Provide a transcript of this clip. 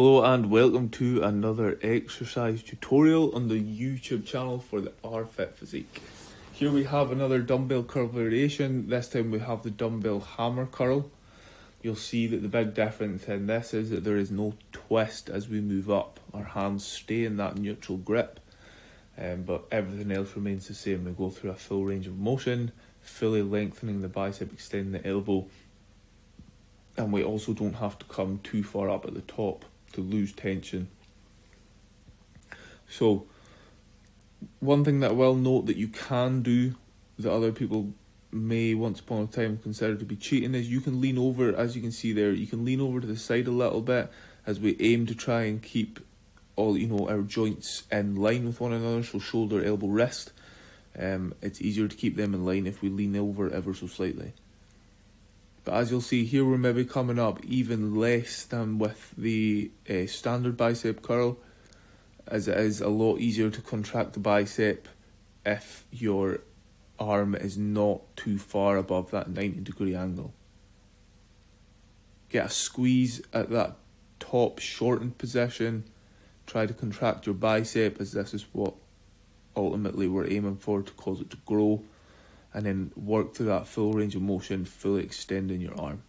Hello and welcome to another exercise tutorial on the YouTube channel for the RFit Physique. Here we have another dumbbell curl variation, this time we have the dumbbell hammer curl. You'll see that the big difference in this is that there is no twist as we move up. Our hands stay in that neutral grip, um, but everything else remains the same. We go through a full range of motion, fully lengthening the bicep, extending the elbow, and we also don't have to come too far up at the top to lose tension. So, one thing that I will note that you can do that other people may once upon a time consider to be cheating is you can lean over, as you can see there, you can lean over to the side a little bit as we aim to try and keep all you know our joints in line with one another, so shoulder, elbow, wrist. Um, it's easier to keep them in line if we lean over ever so slightly. But as you'll see here, we're maybe coming up even less than with the uh, standard bicep curl, as it is a lot easier to contract the bicep if your arm is not too far above that 90 degree angle. Get a squeeze at that top shortened position. Try to contract your bicep as this is what ultimately we're aiming for to cause it to grow and then work through that full range of motion, fully extending your arm.